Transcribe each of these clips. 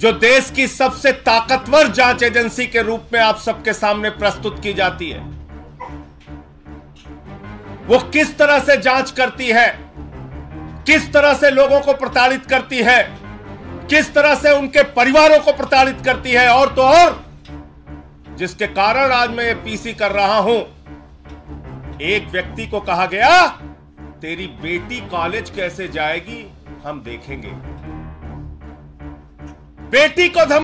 जो देश की सबसे ताकतवर जाँच एजेंसी के रूप में आप सबके सामने प्रस्तुत की जाती है। वो किस तरह से जाँच करती है? किस तरह से लोगों को प्रताड़ित करती है? किस तरह से उनके परिवारों को प्रताड़ित करती है? और तो और, जिसके कारण आज मैं ये पीसी कर रहा हूँ। एक व्यक्ति को कहा गया, तेरी बेटी कॉलेज कैसे जाएगी, हम देखेंगे। बेटी को धम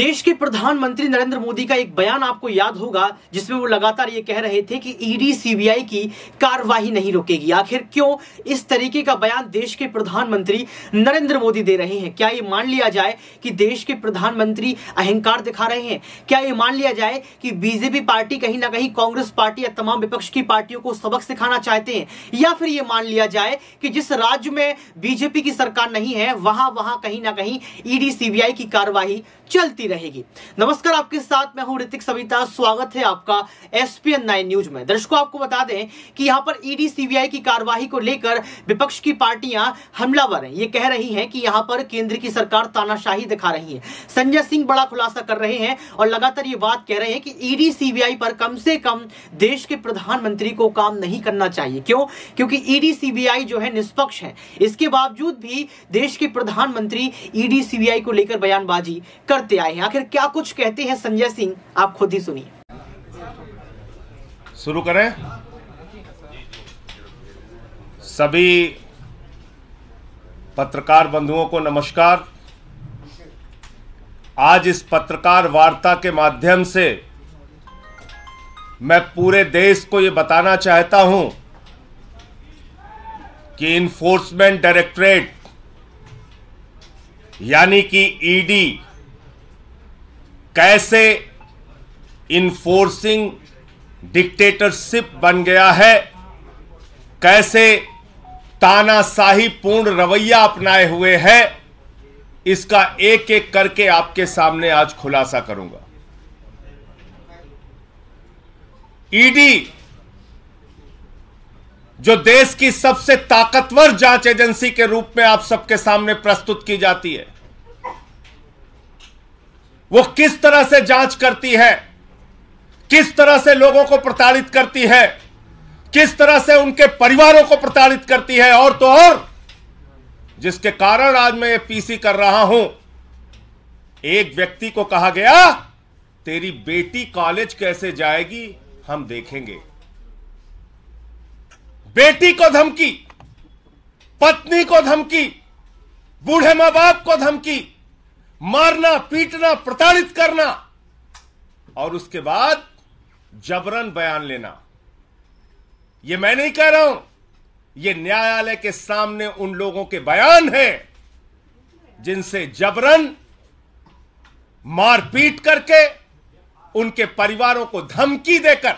देश के प्रधानमंत्री नरेंद्र मोदी का एक बयान आपको याद होगा, जिसमें वो लगातार ये कह रहे थे कि ईडी सीबीआई की कार्रवाई नहीं रोकेगी। आखिर क्यों? इस तरीके का बयान देश के प्रधानमंत्री नरेंद्र मोदी दे रहे हैं। क्या ये मान लिया जाए कि देश के प्रधानमंत्री अहंकार दिखा रहे हैं? क्या ये मान लिया जाए कि बीजेपी पार्टी कहीं ना कहीं कांग्रेस पार्टी या तमाम विपक्ष की पार्टियों को सबक सिखाना चाहते हैं? या फिर ये मान लिया जाए कि जिस राज्य में बीजेपी की सरकार नहीं है वहाँ वहाँ कहीं ना कहीं ईडी सीबीआई की कार्रवाई चलती रहेगी। नमस्कार, आपके साथ मैं हूँ ऋतिक सविता। स्वागत है आपका एसपीएन नाइन न्यूज़ में। दर्शकों, आपको बता दें कि यहाँ पर ईडी सीबीआई की कार्रवाई को लेकर विपक्ष की पार्टियाँ हमलावर हैं। ये कह रही हैं कि यहाँ पर केंद्र की सरकार तानाशाही दिखा रही है। संजय सिंह बड़ा खुलासा कर रहे हैं और लगातार ये बात कह रहे हैं कि ईडी सीबीआई पर कम से कम देश के प्रधानमंत्री को काम नहीं करना चाहिए। क्यों? क्योंकि ईडी सीबीआई जो है निष्पक्ष है। इसके बावजूद भी देश के प्रधानमंत्री ईडी सीबीआई को लेकर बयानबाजी करते आए हैं। आखिर क्या कुछ कहते हैं संजय सिंह? आप खुद ही सुनिए। शुरू करें। सभी पत्रकार बंधुओं को नमस्कार। आज इस पत्रकार वार्ता के माध्यम से मैं पूरे देश को यह बताना चाहता हूँ कि इन्फोर्समेंट डायरेक्टरेट यानी कि ईडी कैसे इन्फोर्सिंग डिक्टेटरशिप बन गया है? कैसे तानाशाही पूर्ण रवैया अपनाए हुए है? इसका एक एक करके आपके सामने आज खुलासा करूँगा। ईडी जो देश की सबसे ताकतवर जाँच एजेंसी के रूप में आप सबके सामने प्रस्तुत की जाती है। वो किस तरह से जाँच करती है? किस तरह से लोगों को प्रताड़ित करती है? किस तरह से उनके परिवारों को प्रताड़ित करती है? और तो और, जिसके कारण आज मैं ये पीसी कर रहा हूँ। एक व्यक्ति को कहा गया, तेरी बेटी कॉलेज कैसे जाएगी, हम देखेंगे। बेटी को धमकी, पत्नी को धमकी, बूढ़े माँ बाप को धमकी मारना, पीटना, प्रताड़ित करना। और उसके बाद जबरन बयान लेना। यह मैं नहीं कह रहा हूँ यह न्यायालय के सामने उन लोगों के बयान है, जिनसे जबरन मारपीट करके उनके परिवारों को धमकी देकर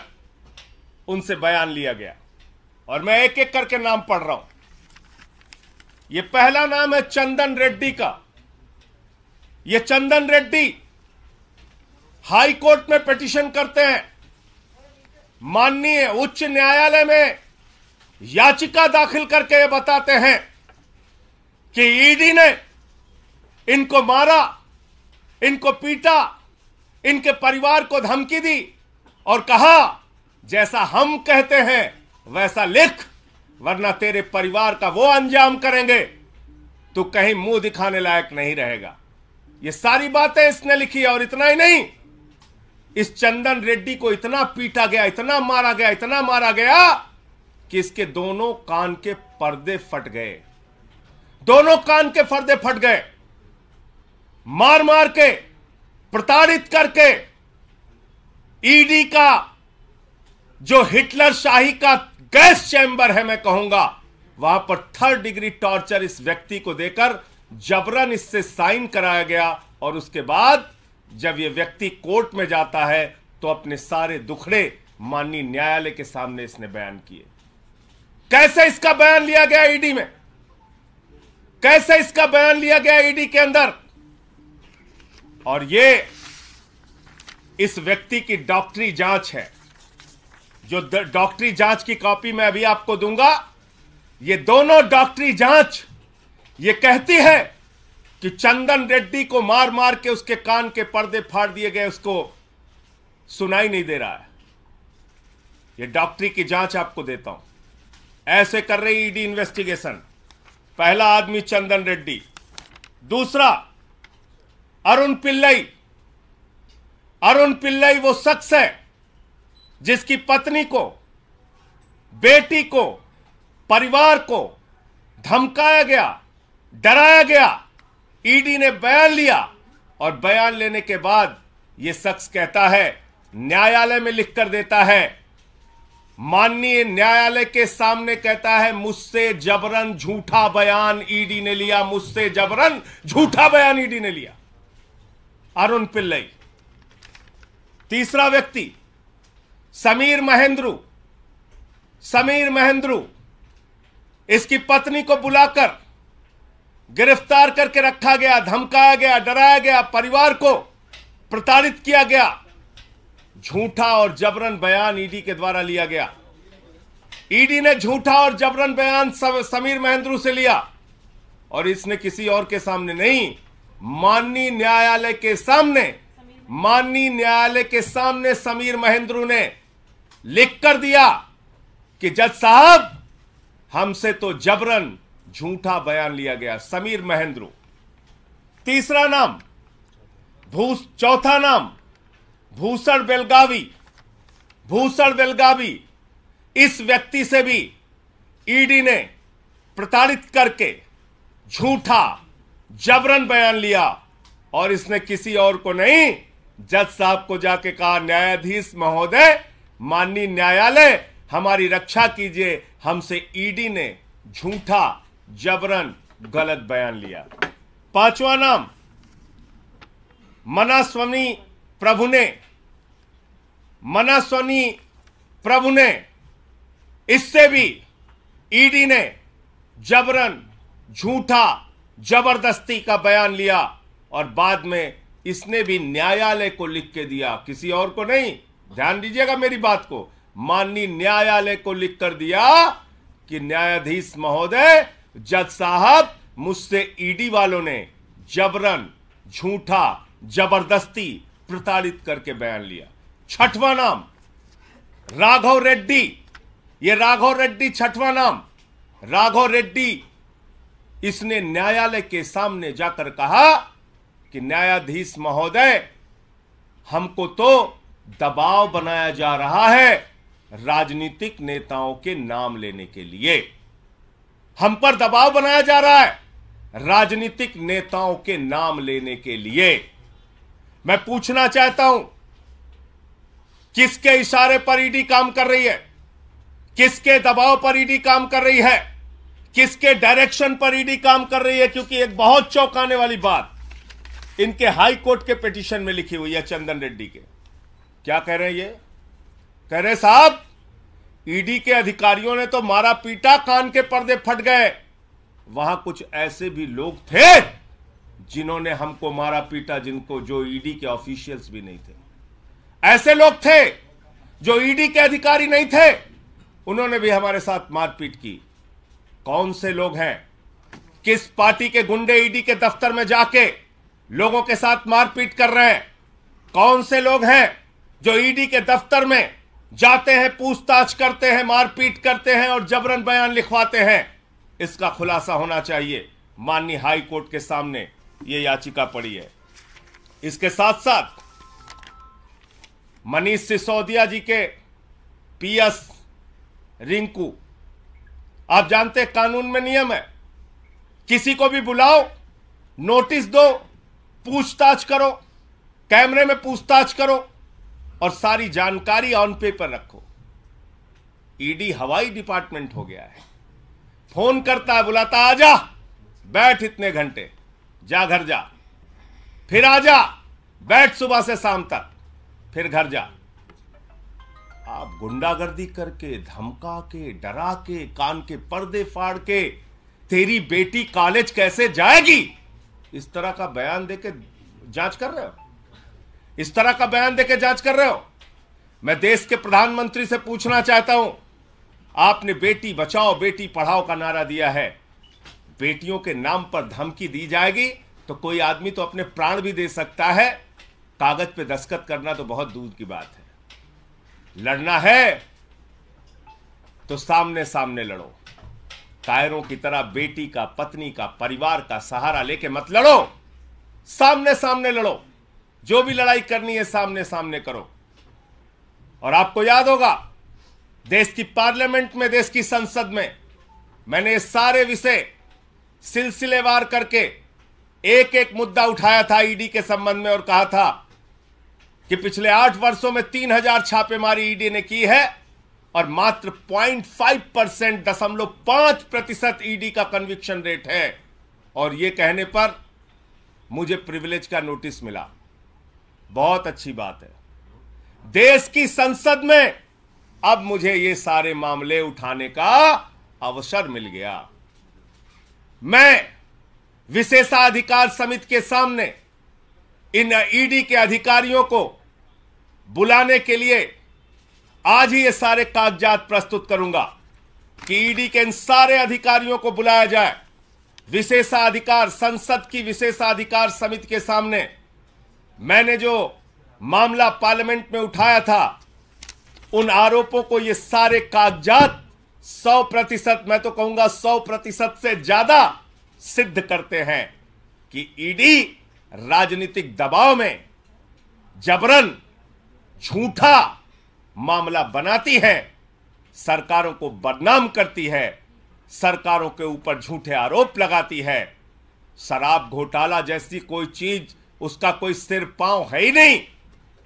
उनसे बयान लिया गया। और मैं एक एक करके नाम पढ़ रहा हूँ। यह पहला नाम है चंदन रेड्डी का। ये चंदन रेड्डी हाई कोर्ट में पिटिशन करते हैं। माननीय उच्च न्यायालय में याचिका दाखिल करके ये बताते हैं कि ईडी ने इनको मारा, इनको पीटा, इनके परिवार को धमकी दी और कहा, जैसा हम कहते हैं, वैसा लिख, वरना तेरे परिवार का वो अंजाम करेंगे। तू कहीं मुँह दिखाने लायक नहीं रहेगा। ये सारी बातें इसने लिखी और इतना ही नहीं। इस चंदन रेड्डी को इतना पीटा गया, इतना मारा गया, इतना मारा गया कि इसके दोनों कान के पर्दे फट गए। दोनों कान के पर्दे फट गए। मार मार के, प्रताड़ित करके ईडी का जो हिटलर शाही का गैस चैंबर है मैं कहूँगा, वहाँ पर थर्ड डिग्री टॉर्चर इस व्यक्ति को देकर जबरन इससे साइन कराया गया और उसके बाद जब यह व्यक्ति कोर्ट में जाता है तो अपने सारे दुखड़े माननीय न्यायालय के सामने इसने बयान किए। कैसे इसका बयान लिया गया ईडी में? कैसे इसका बयान लिया गया ईडी के अंदर? और ये इस व्यक्ति की डॉक्टरी जाँच है। जो डॉक्टरी जाँच की कॉपी मैं अभी आपको दूँगा, ये दोनों डॉक्टरी जाँच ये कहती है कि चंदन रेड्डी को मार मार के उसके कान के पर्दे फाड़ दिए गए, उसको सुनाई नहीं दे रहा है। ये डॉक्टरी की जाँच आपको देता हूँ। ऐसे कर रही ईडी इन्वेस्टिगेशन। पहला आदमी चंदन रेड्डी, दूसरा अरुण पिल्लई। अरुण पिल्लई वो शख्स है जिसकी पत्नी को, बेटी को, परिवार को धमकाया गया। डराया गया। ईडी ने बयान लिया और बयान लेने के बाद यह शख्स कहता है, न्यायालय में लिखकर देता है। माननीय न्यायालय के सामने कहता है, मुझसे जबरन झूठा बयान ईडी ने लिया, मुझसे जबरन झूठा बयान ईडी ने लिया। अरुण पिल्लई। तीसरा व्यक्ति, समीर महेंद्रू। समीर महेंद्रू, इसकी पत्नी को बुलाकर गिरफ़्तार करके रखा गया, धमकाया गया, डराया गया, परिवार को प्रताड़ित किया गया। झूठा और जबरन बयान ईडी के द्वारा लिया गया। ईडी ने झूठा और जबरन बयान समीर महेंद्रू से लिया। और इसने किसी और के सामने नहीं, माननीय न्यायालय के सामने, माननीय न्यायालय के सामने समीर महेंद्रू ने लिख कर दिया कि, जज साहब, हमसे तो जबरन झूठा बयान लिया गया, समीर महेंद्रू। तीसरा नाम, भूस, चौथा नाम, भूषण बेलगावी। भूषण बेलगावी इस व्यक्ति से भी ईडी ने प्रताड़ित करके झूठा जबरन बयान लिया और इसने किसी और को नहीं, जज साहब को जाके कहा, न्यायाधीश महोदय, माननीय न्यायालय, हमारी रक्षा कीजिए, हमसे ईडी ने झूठा जबरन गलत बयान लिया। पांचवा नाम, मनास्वामी प्रभु ने, मनास्वामी प्रभु ने, इससे भी ईडी ने जबरन झूठा ज़बरदस्ती का बयान लिया और बाद में इसने भी न्यायालय को लिख के दिया। किसी और को नहीं। ध्यान दीजिएगा मेरी बात को। माननीय न्यायालय को लिख कर दिया कि न्यायाधीश महोदय जज साहब, मुझसे ईडी वालों ने जबरन झूठा, ज़बरदस्ती प्रताड़ित करके बयान लिया। छठवां नाम, राघव रेड्डी। ये राघव रेड्डी छठवां नाम। राघव रेड्डी इसने न्यायालय के सामने जाकर कहा कि न्यायाधीश महोदय, हमको तो दबाव बनाया जा रहा है राजनीतिक नेताओं के नाम लेने के लिए। हम पर दबाव बनाया जा रहा है। राजनीतिक नेताओं के नाम लेने के लिए। मैं पूछना चाहता हूँ, किसके इशारे पर ईडी काम कर रही है? किसके दबाव पर ईडी काम कर रही है? किसके डायरेक्शन पर ईडी काम कर रही है? क्योंकि एक बहुत चौंकाने वाली बात इनके हाई कोर्ट के पिटीशन में लिखी हुई है, चंदन रेड्डी के। क्या कह रहे हैं ये? कह रहे साहब ईडी के अधिकारियों ने तो मारा पीटा, कान के पर्दे फट गए। वहाँ कुछ ऐसे भी लोग थे जिन्होंने हमको मारा पीटा, जिनको जो ईडी के ऑफिशियल्स भी नहीं थे। ऐसे लोग थे जो ईडी के अधिकारी नहीं थे। उन्होंने भी हमारे साथ मारपीट की। कौन से लोग हैं? किस पार्टी के गुंडे ईडी के दफ्तर में जाके लोगों के साथ मारपीट कर रहे हैं? कौन से लोग हैं जो ईडी के दफ्तर में जाते हैं, पूछताछ करते हैं, मारपीट करते हैं और जबरन बयान लिखवाते हैं। इसका खुलासा होना चाहिए। माननीय हाई कोर्ट के सामने यह याचिका पड़ी है। इसके साथ साथ मनीष सिसोदिया जी के पीएस रिंकू, आप जानते कानून में नियम है। किसी को भी बुलाओ, नोटिस दो, पूछताछ करो, कैमरे में पूछताछ करो और सारी जानकारी ऑन पेपर रखो। ईडी हवाई डिपार्टमेंट हो गया है। फ़ोन करता है, बुलाता जा बैठ इतने घंटे, जा घर जा। फिर आ जा बैठ सुबह से शाम तक, फिर घर जा। आप गुंडागर्दी करके, धमका के, डरा के, कान के पर्दे फाड़ के, तेरी बेटी कॉलेज कैसे जाएगी? इस तरह का बयान देके जाँच कर रहे हो? इस तरह का बयान देकर जाँच कर रहे हो? मैं देश के प्रधानमंत्री से पूछना चाहता हूँ, आपने बेटी बचाओ, बेटी पढ़ाओ का नारा दिया है। बेटियों के नाम पर धमकी दी जाएगी तो कोई आदमी तो अपने प्राण भी दे सकता है। कागज़ पे दस्तखत करना तो बहुत दूर की बात है। लड़ना है तो सामने सामने लड़ो। कायरों की तरह बेटी का, पत्नी का, परिवार का सहारा लेके मत लड़ो। सामने सामने लड़ो। जो भी लड़ाई करनी है सामने सामने करो। और आपको याद होगा, देश की पार्लियामेंट में, देश की संसद में, मैंने सारे विषय सिलसिलेवार करके एक एक मुद्दा उठाया था ईडी के संबंध में और कहा था कि पिछले आठ वर्षों में तीन हज़ार छापेमारी ईडी ने की है और मात्र पॉइंट फाइव परसेंट, दशमलव पाँच प्रतिशत ईडी का कन्विक्शन रेट है। और यह कहने पर मुझे प्रिविलेज का नोटिस मिला। बहुत अच्छी बात है। देश की संसद में अब मुझे ये सारे मामले उठाने का अवसर मिल गया। मैं विशेषाधिकार समिति के सामने इन ईडी के अधिकारियों को बुलाने के लिए आज ही ये सारे कागजात प्रस्तुत करूँगा कि ईडी के इन सारे अधिकारियों को बुलाया जाए। विशेषाधिकार, संसद की विशेषाधिकार समिति के सामने मैंने जो मामला पार्लियामेंट में उठाया था, उन आरोपों को ये सारे कागजात सौ प्रतिशत, मैं तो कहूँगा सौ प्रतिशत से ज़्यादा सिद्ध करते हैं कि ईडी राजनीतिक दबाव में जबरन झूठा मामला बनाती है, सरकारों को बदनाम करती है, सरकारों के ऊपर झूठे आरोप लगाती है, शराब घोटाला जैसी कोई चीज़ उसका कोई सिर पाँव है ही नहीं।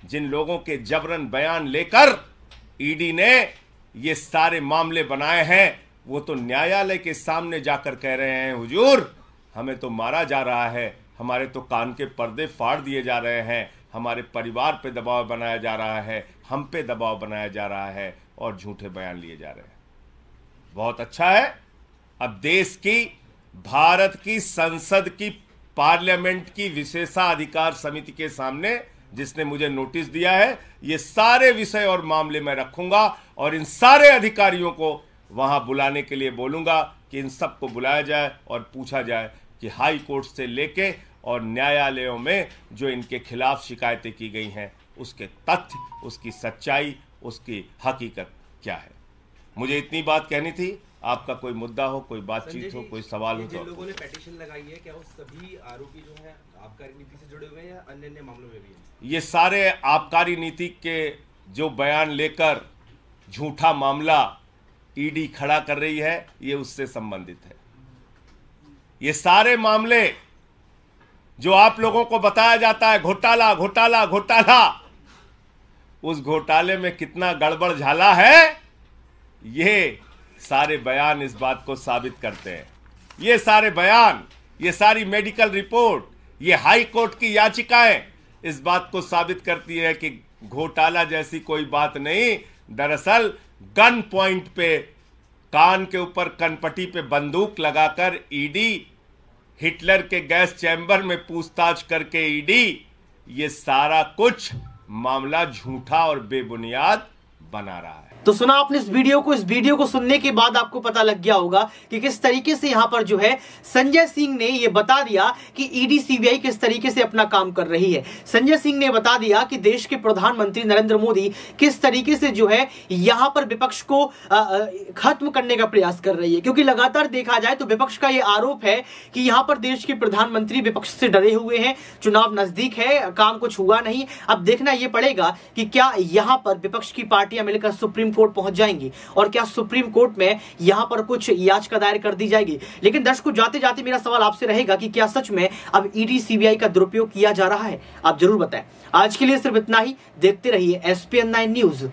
जिन लोगों के जबरन बयान लेकर ईडी ने ये सारे मामले बनाए हैं, वो तो न्यायालय के सामने जाकर कह रहे हैं, हुजूर, हमें तो मारा जा रहा है। हमारे तो कान के पर्दे फाड़ दिए जा रहे हैं। हमारे परिवार पे दबाव बनाया जा रहा है। हम पे दबाव बनाया जा रहा है और झूठे बयान लिए जा रहे हैं। बहुत अच्छा है। अब देश की, भारत की, संसद की पार्लियामेंट की विशेषाधिकार समिति के सामने जिसने मुझे नोटिस दिया है, ये सारे विषय और मामले मैं रखूँगा और इन सारे अधिकारियों को वहाँ बुलाने के लिए बोलूँगा कि इन सबको बुलाया जाए और पूछा जाए कि हाई कोर्ट से लेके और न्यायालयों में जो इनके खिलाफ शिकायतें की गई हैं, उसके तथ्य, उसकी सच्चाई, उसकी हकीकत क्या है। मुझे इतनी बात कहनी थी। आपका कोई मुद्दा हो कोई बातचीत हो कोई सवाल हो तो लोगों ने पेटिशन लगाई है क्या वो सभी आरोपी जो है आबकारी नीति से जुड़े हुए हैं या अन्य अन्य मामलों में भी हैं? ये सारे आबकारी नीति के जो बयान लेकर झूठा मामला ईडी खड़ा कर रही है ये उससे संबंधित है। ये सारे मामले जो आप लोगों को बताया जाता है घोटाला घोटाला घोटाला उस घोटाले में कितना गड़बड़ झाला है ये सारे बयान इस बात को साबित करते हैं। ये सारे बयान, ये सारी मेडिकल रिपोर्ट, ये हाई कोर्ट की याचिकाएँ इस बात को साबित करती है कि घोटाला जैसी कोई बात नहीं, दरअसल गन पॉइंट पे, कान के ऊपर कनपटी पे बंदूक लगाकर ईडी, हिटलर के गैस चैम्बर में पूछताछ करके ईडी, ये सारा कुछ मामला झूठा और बेबुनियाद बना रहा है। तो सुना आपने इस वीडियो को, इस वीडियो को सुनने के बाद आपको पता लग गया होगा कि किस तरीके से यहाँ पर जो है संजय सिंह ने यह बता दिया कि ईडी सीबीआई किस तरीके से अपना काम कर रही है। संजय सिंह ने बता दिया कि देश के प्रधानमंत्री नरेंद्र मोदी किस तरीके से जो है यहाँ पर विपक्ष को खत्म करने का प्रयास कर रही है। क्योंकि लगातार देखा जाए तो विपक्ष का यह आरोप है कि यहाँ पर देश के प्रधानमंत्री विपक्ष से डरे हुए हैं, चुनाव नज़दीक है, काम कुछ हुआ नहीं। अब देखना यह पड़ेगा कि क्या यहाँ पर विपक्ष की पार्टियाँ मिलकर सुप्रीम कोर्ट पहुँच जाएँगी। और क्या सुप्रीम कोर्ट में यहाँ पर कुछ याचिका दायर कर दी जाएगी? लेकिन दर्शकों जाते जाते मेरा सवाल आपसे रहेगा कि क्या सच में अब ईडी सीबीआई का दुरुपयोग किया जा रहा है? आप ज़रूर बताएँ। आज के लिए सिर्फ़ इतना ही। देखते रहिए एसपीएन नाइन न्यूज़